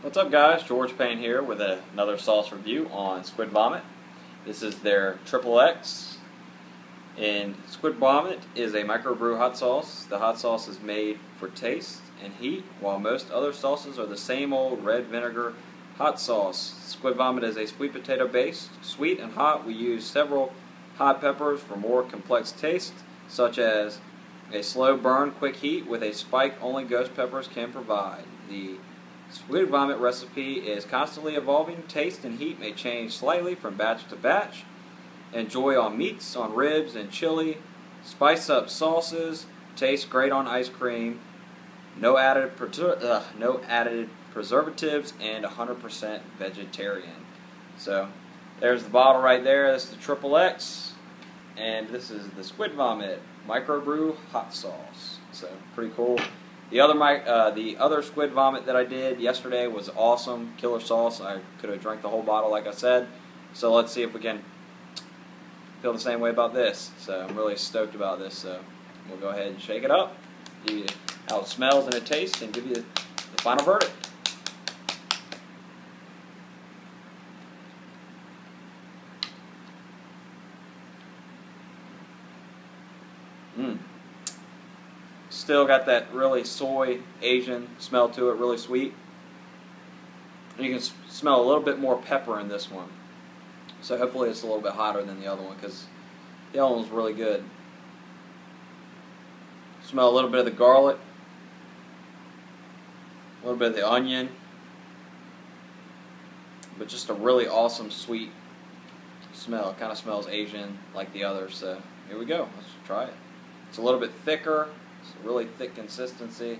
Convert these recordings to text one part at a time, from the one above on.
What's up guys, George Payne here with a, another sauce review on Squid Vomit. This is their Triple X and Squid Vomit is a microbrew hot sauce. The hot sauce is made for taste and heat while most other sauces are the same old red vinegar hot sauce. Squid Vomit is a sweet potato based. Sweet and hot we use several hot peppers for more complex taste such as a slow burn quick heat with a spike only ghost peppers can provide. The Squid Vomit recipe is constantly evolving. Taste and heat may change slightly from batch to batch. Enjoy on meats, on ribs, and chili. Spice up sauces. Taste great on ice cream. No added, uh, no added preservatives and 100% vegetarian. So there's the bottle right there. That's the Triple X. And this is the Squid Vomit Microbrew Hot Sauce. So pretty cool. The other uh, the other squid vomit that I did yesterday was awesome, killer sauce. I could have drank the whole bottle, like I said. So let's see if we can feel the same way about this. So I'm really stoked about this. So we'll go ahead and shake it up, give you how it smells and it tastes, and give you the final verdict. Mmm. Still got that really soy Asian smell to it, really sweet. And you can smell a little bit more pepper in this one. So hopefully it's a little bit hotter than the other one because the other one's really good. Smell a little bit of the garlic, a little bit of the onion, but just a really awesome sweet smell. It kind of smells Asian like the other, So here we go. Let's try it. It's a little bit thicker. Really thick consistency.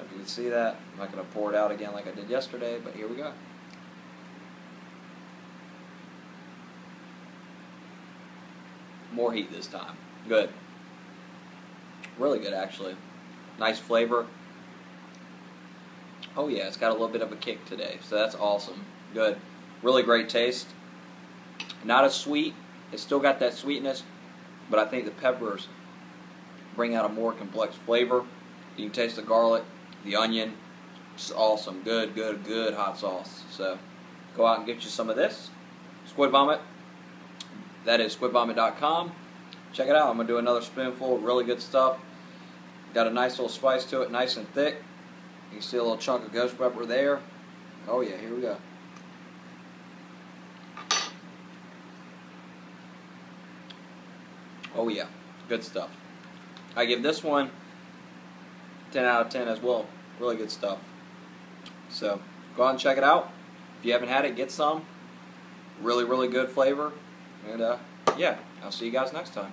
If you can see that, I'm not going to pour it out again like I did yesterday, but here we go. More heat this time. Good. Really good, actually. Nice flavor. Oh yeah, it's got a little bit of a kick today, so that's awesome. Good. Really great taste. Not as sweet. It's still got that sweetness, but I think the peppers bring out a more complex flavor. You can taste the garlic, the onion. It's awesome. Good, good, good hot sauce. So go out and get you some of this. Squid Vomit. That is squidvomit.com. Check it out. I'm going to do another spoonful. Of really good stuff. Got a nice little spice to it, nice and thick. You see a little chunk of ghost pepper there. Oh yeah, here we go. Oh yeah, good stuff. I give this one 10 out of 10 as well. Really good stuff. So go out and check it out. If you haven't had it, get some. Really, really good flavor. And uh, yeah, I'll see you guys next time.